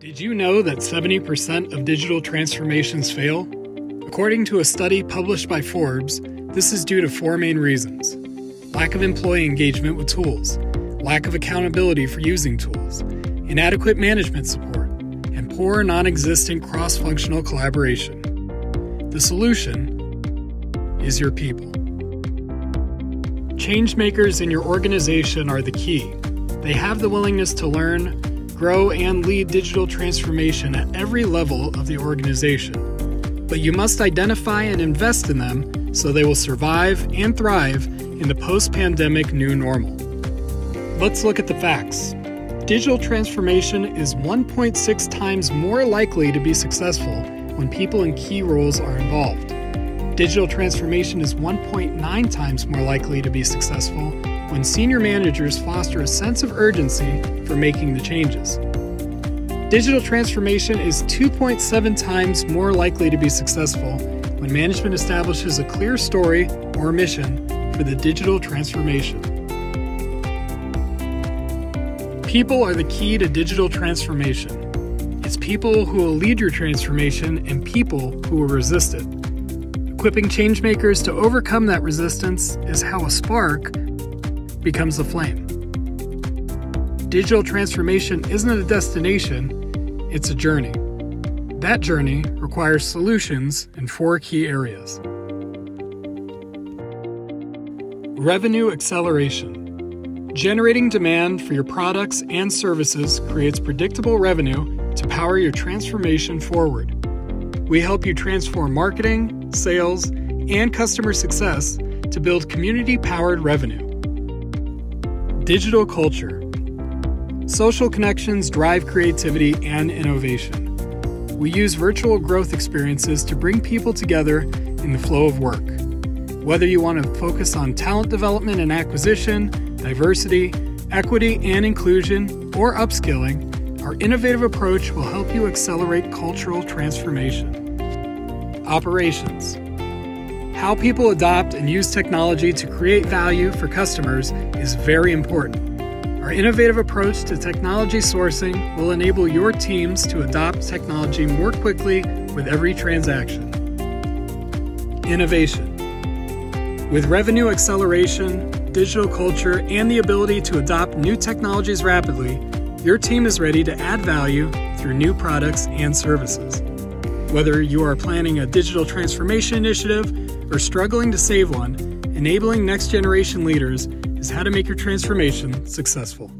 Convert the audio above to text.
Did you know that 70% of digital transformations fail? According to a study published by Forbes, this is due to four main reasons lack of employee engagement with tools, lack of accountability for using tools, inadequate management support, and poor non existent cross functional collaboration. The solution is your people. Changemakers in your organization are the key. They have the willingness to learn, grow, and lead digital transformation at every level of the organization. But you must identify and invest in them so they will survive and thrive in the post pandemic new normal. Let's look at the facts. Digital transformation is 1.6 times more likely to be successful when people in key roles are involved. Digital transformation is 1.9 times more likely to be successful when senior managers foster a sense of urgency for making the changes. Digital transformation is 2.7 times more likely to be successful when management establishes a clear story or mission for the digital transformation. People are the key to digital transformation. It's people who will lead your transformation and people who will resist it. Equipping changemakers to overcome that resistance is how a spark becomes the flame. Digital transformation isn't a destination, it's a journey. That journey requires solutions in four key areas Revenue acceleration. Generating demand for your products and services creates predictable revenue to power your transformation forward. We help you transform marketing, sales, and customer success to build community powered revenue. Digital culture. Social connections drive creativity and innovation. We use virtual growth experiences to bring people together in the flow of work. Whether you want to focus on talent development and acquisition, diversity, equity and inclusion, or upskilling, our innovative approach will help you accelerate cultural transformation. Operations. How people adopt and use technology to create value for customers is very important. Our innovative approach to technology sourcing will enable your teams to adopt technology more quickly with every transaction. Innovation. With revenue acceleration, digital culture, and the ability to adopt new technologies rapidly, your team is ready to add value through new products and services. Whether you are planning a digital transformation initiative or struggling to save one, enabling next generation leaders is how to make your transformation successful.